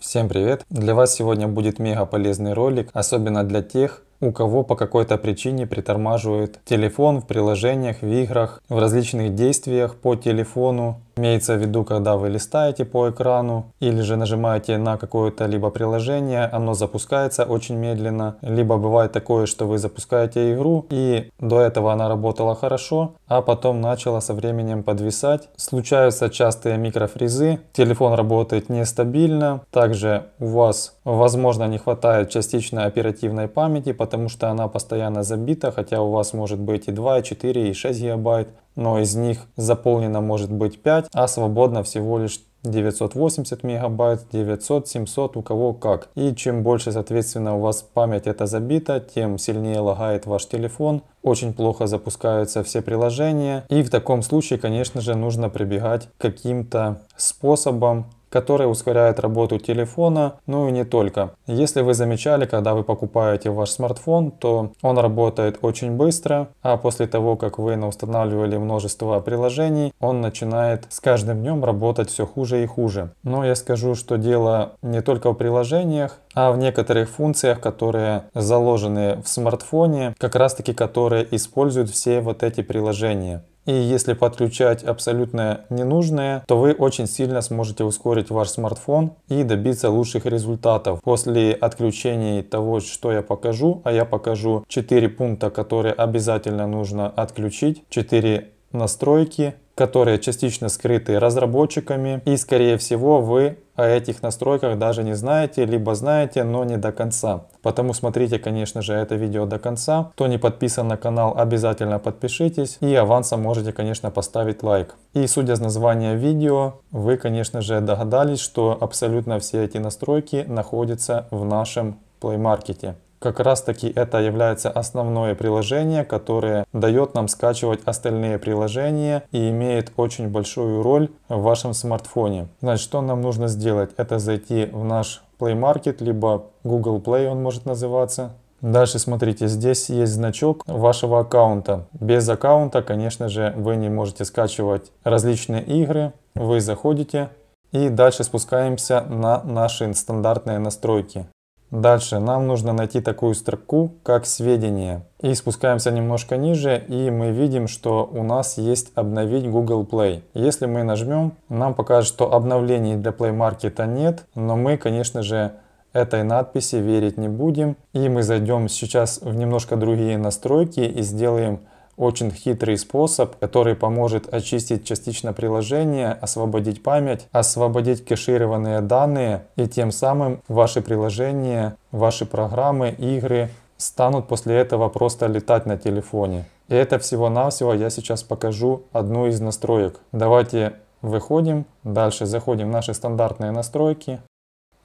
Всем привет! Для вас сегодня будет мега полезный ролик, особенно для тех, у кого по какой-то причине притормаживает телефон в приложениях, в играх, в различных действиях по телефону. Имеется в виду, когда вы листаете по экрану или же нажимаете на какое-то либо приложение, оно запускается очень медленно. Либо бывает такое, что вы запускаете игру и до этого она работала хорошо, а потом начала со временем подвисать. Случаются частые микрофризы, телефон работает нестабильно. Также у вас возможно не хватает частичной оперативной памяти, потому что она постоянно забита, хотя у вас может быть и 2, и 4, и 6 гигабайт но из них заполнено может быть 5, а свободно всего лишь 980 мегабайт, 900, 700, у кого как. И чем больше, соответственно, у вас память это забита, тем сильнее лагает ваш телефон, очень плохо запускаются все приложения. И в таком случае, конечно же, нужно прибегать к каким-то способам которые ускоряют работу телефона, ну и не только. Если вы замечали, когда вы покупаете ваш смартфон, то он работает очень быстро, а после того, как вы устанавливали множество приложений, он начинает с каждым днем работать все хуже и хуже. Но я скажу, что дело не только в приложениях, а в некоторых функциях, которые заложены в смартфоне, как раз таки которые используют все вот эти приложения. И если подключать абсолютно ненужное, то вы очень сильно сможете ускорить ваш смартфон и добиться лучших результатов. После отключения того, что я покажу, а я покажу 4 пункта, которые обязательно нужно отключить, 4 настройки, которые частично скрыты разработчиками. И скорее всего вы о этих настройках даже не знаете, либо знаете, но не до конца. Потому смотрите, конечно же, это видео до конца. Кто не подписан на канал, обязательно подпишитесь. И авансом можете, конечно, поставить лайк. И судя с названия видео, вы, конечно же, догадались, что абсолютно все эти настройки находятся в нашем Play Market как раз таки это является основное приложение, которое дает нам скачивать остальные приложения и имеет очень большую роль в вашем смартфоне. Значит, что нам нужно сделать? Это зайти в наш Play Market, либо Google Play он может называться. Дальше смотрите, здесь есть значок вашего аккаунта. Без аккаунта, конечно же, вы не можете скачивать различные игры. Вы заходите и дальше спускаемся на наши стандартные настройки. Дальше нам нужно найти такую строку, как сведения. И спускаемся немножко ниже, и мы видим, что у нас есть обновить Google Play. Если мы нажмем, нам покажет, что обновлений для Play Market нет, но мы, конечно же, этой надписи верить не будем. И мы зайдем сейчас в немножко другие настройки и сделаем очень хитрый способ, который поможет очистить частично приложение, освободить память, освободить кэшированные данные и тем самым ваши приложения, ваши программы, игры станут после этого просто летать на телефоне. И это всего-навсего я сейчас покажу одну из настроек. Давайте выходим, дальше заходим в наши стандартные настройки,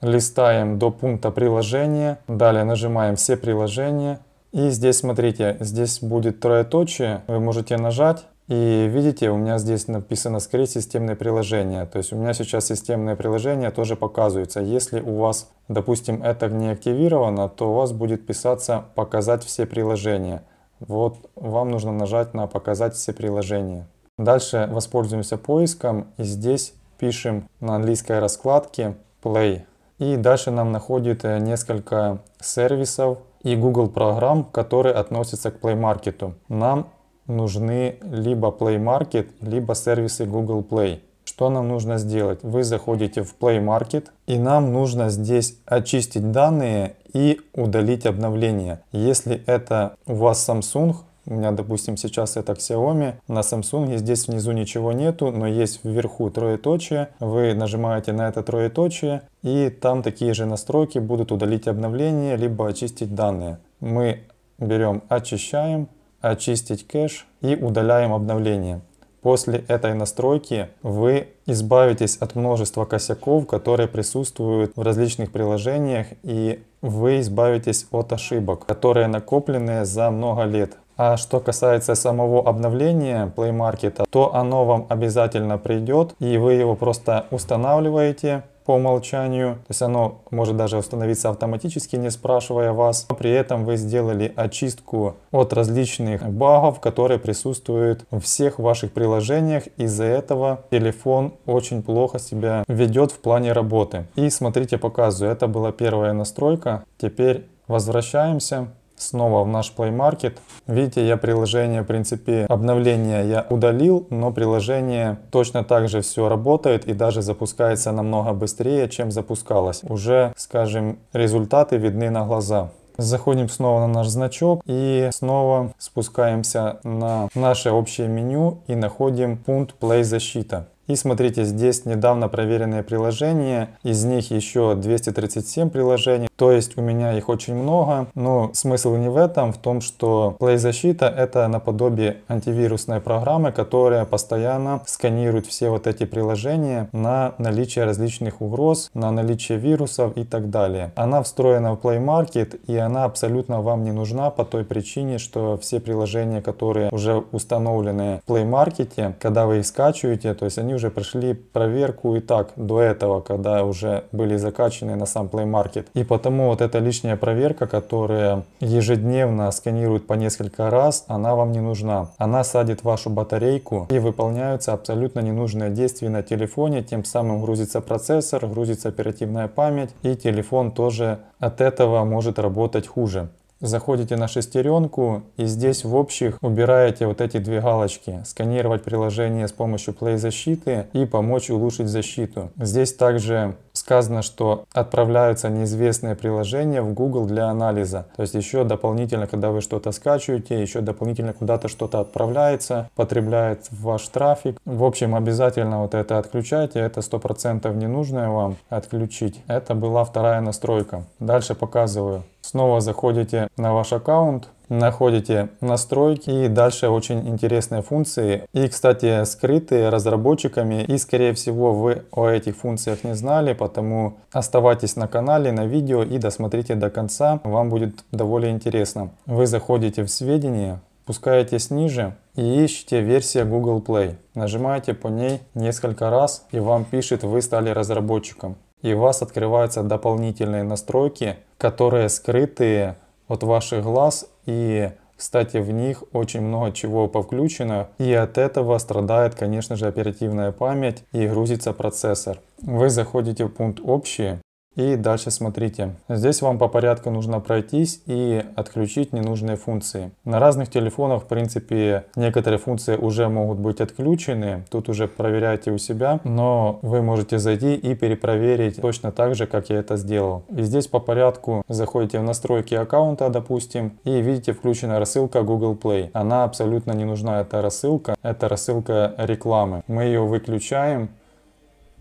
листаем до пункта приложения, далее нажимаем все приложения, и здесь, смотрите, здесь будет троеточие, вы можете нажать. И видите, у меня здесь написано скрыть системные приложения. То есть у меня сейчас системные приложения тоже показываются. Если у вас, допустим, это не активировано, то у вас будет писаться показать все приложения. Вот вам нужно нажать на показать все приложения. Дальше воспользуемся поиском и здесь пишем на английской раскладке play. И дальше нам находит э, несколько сервисов, и Google программ, которые относятся к Play Market. Нам нужны либо Play Market, либо сервисы Google Play. Что нам нужно сделать? Вы заходите в Play Market и нам нужно здесь очистить данные и удалить обновления. Если это у вас Samsung, у меня, допустим, сейчас это Xiaomi. На Samsung здесь внизу ничего нету, но есть вверху троеточие. Вы нажимаете на это троеточие, и там такие же настройки будут удалить обновление, либо очистить данные. Мы берем очищаем, очистить кэш и удаляем обновление. После этой настройки вы избавитесь от множества косяков, которые присутствуют в различных приложениях, и вы избавитесь от ошибок, которые накоплены за много лет. А что касается самого обновления Play Market, то оно вам обязательно придет, и вы его просто устанавливаете, по умолчанию. То есть оно может даже установиться автоматически, не спрашивая вас. Но при этом вы сделали очистку от различных багов, которые присутствуют в всех ваших приложениях. Из-за этого телефон очень плохо себя ведет в плане работы. И смотрите, показываю. Это была первая настройка. Теперь возвращаемся снова в наш Play Market. Видите, я приложение, в принципе, обновления я удалил, но приложение точно так же все работает и даже запускается намного быстрее, чем запускалось. Уже, скажем, результаты видны на глаза. Заходим снова на наш значок и снова спускаемся на наше общее меню и находим пункт Play защита. И смотрите, здесь недавно проверенные приложения, из них еще 237 приложений, то есть у меня их очень много, но смысл не в этом, в том, что Play защита это наподобие антивирусной программы, которая постоянно сканирует все вот эти приложения на наличие различных угроз, на наличие вирусов и так далее. Она встроена в Play Market и она абсолютно вам не нужна по той причине, что все приложения, которые уже установлены в Play Market, когда вы их скачиваете, то есть они уже прошли проверку и так до этого, когда уже были закачаны на сам Play Market. И потому вот эта лишняя проверка, которая ежедневно сканирует по несколько раз, она вам не нужна. Она садит вашу батарейку и выполняются абсолютно ненужные действия на телефоне, тем самым грузится процессор, грузится оперативная память и телефон тоже от этого может работать хуже. Заходите на шестеренку и здесь в общих убираете вот эти две галочки. Сканировать приложение с помощью Play защиты и помочь улучшить защиту. Здесь также сказано, что отправляются неизвестные приложения в Google для анализа. То есть еще дополнительно, когда вы что-то скачиваете, еще дополнительно куда-то что-то отправляется, потребляет ваш трафик. В общем, обязательно вот это отключайте. Это 100% ненужное вам отключить. Это была вторая настройка. Дальше показываю. Снова заходите на ваш аккаунт, находите настройки и дальше очень интересные функции. И, кстати, скрытые разработчиками. И, скорее всего, вы о этих функциях не знали, потому оставайтесь на канале, на видео и досмотрите до конца. Вам будет довольно интересно. Вы заходите в сведения, спускаетесь ниже и ищите версия Google Play. Нажимаете по ней несколько раз и вам пишет, вы стали разработчиком и у вас открываются дополнительные настройки, которые скрытые от ваших глаз и кстати, в них очень много чего повключено, и от этого страдает, конечно же, оперативная память и грузится процессор. Вы заходите в пункт «Общие», и дальше смотрите. Здесь вам по порядку нужно пройтись и отключить ненужные функции. На разных телефонах, в принципе, некоторые функции уже могут быть отключены. Тут уже проверяйте у себя, но вы можете зайти и перепроверить точно так же, как я это сделал. И здесь по порядку заходите в настройки аккаунта, допустим, и видите включена рассылка Google Play. Она абсолютно не нужна, эта рассылка. Это рассылка рекламы. Мы ее выключаем.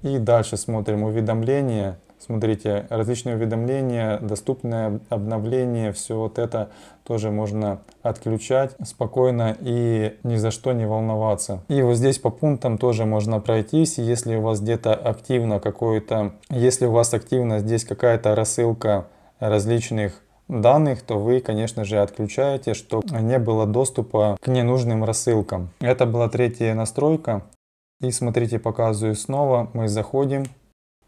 И дальше смотрим уведомления. Смотрите, различные уведомления, доступное обновление, все вот это тоже можно отключать спокойно и ни за что не волноваться. И вот здесь по пунктам тоже можно пройтись, если у вас где-то активно какое-то, если у вас активно здесь какая-то рассылка различных данных, то вы, конечно же, отключаете, чтобы не было доступа к ненужным рассылкам. Это была третья настройка. И смотрите, показываю снова. Мы заходим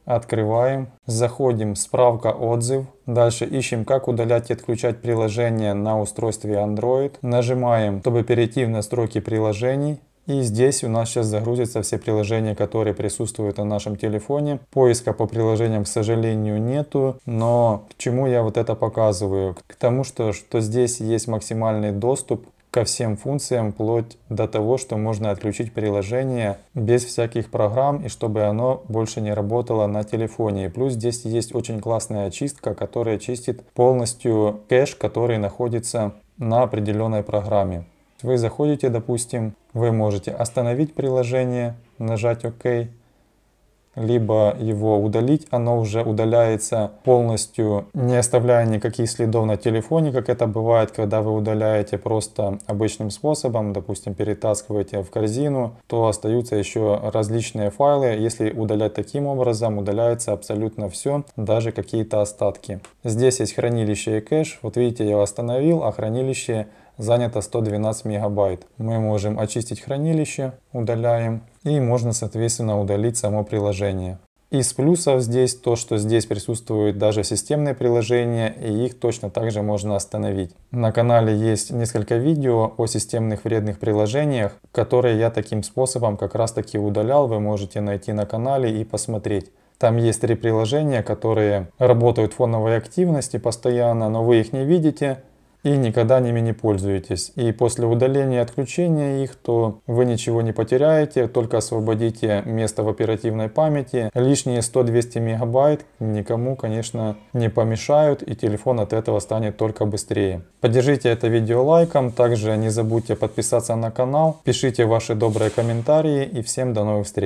Открываем, заходим, справка отзыв. Дальше ищем, как удалять и отключать приложение на устройстве Android. Нажимаем, чтобы перейти в настройки приложений. И здесь у нас сейчас загрузятся все приложения, которые присутствуют на нашем телефоне. Поиска по приложениям, к сожалению, нету. Но к чему я вот это показываю? К тому, что, что здесь есть максимальный доступ ко всем функциям, вплоть до того, что можно отключить приложение без всяких программ и чтобы оно больше не работало на телефоне. И плюс здесь есть очень классная очистка, которая чистит полностью кэш, который находится на определенной программе. Вы заходите, допустим, вы можете остановить приложение, нажать ОК, либо его удалить, оно уже удаляется полностью, не оставляя никаких следов на телефоне, как это бывает, когда вы удаляете просто обычным способом, допустим, перетаскиваете в корзину, то остаются еще различные файлы. Если удалять таким образом, удаляется абсолютно все, даже какие-то остатки. Здесь есть хранилище и кэш. Вот видите, я восстановил, а хранилище занято 112 мегабайт. Мы можем очистить хранилище, удаляем, и можно, соответственно, удалить само приложение. Из плюсов здесь то, что здесь присутствуют даже системные приложения, и их точно также можно остановить. На канале есть несколько видео о системных вредных приложениях, которые я таким способом как раз таки удалял. Вы можете найти на канале и посмотреть. Там есть три приложения, которые работают в фоновой активности постоянно, но вы их не видите и никогда ними не пользуетесь. И после удаления и отключения их, то вы ничего не потеряете, только освободите место в оперативной памяти. Лишние 100-200 мегабайт никому, конечно, не помешают, и телефон от этого станет только быстрее. Поддержите это видео лайком, также не забудьте подписаться на канал, пишите ваши добрые комментарии и всем до новых встреч.